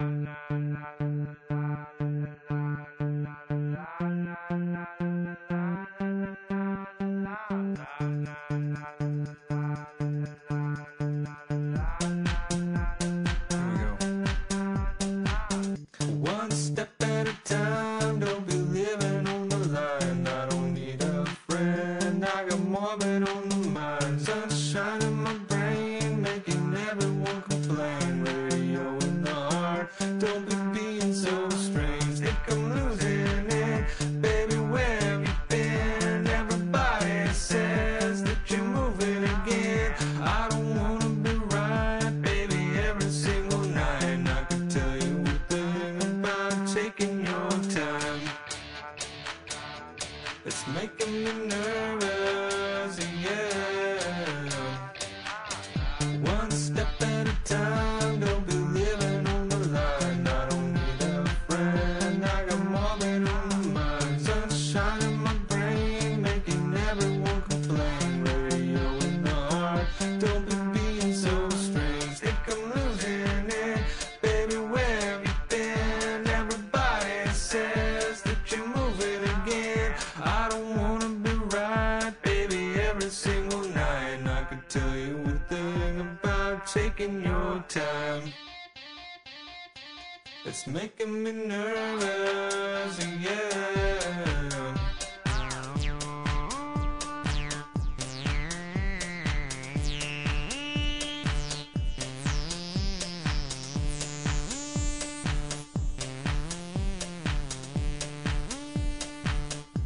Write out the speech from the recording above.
I got more but on the mind. Being so strange. Think I'm losing it, baby. Where have you been? Everybody says that you're moving again. I don't wanna be right, baby. Every single night, I could tell you a thing about taking your time. It's making me nervous, yeah. Single night, I could tell you a thing about taking your time. It's making me nervous, yeah.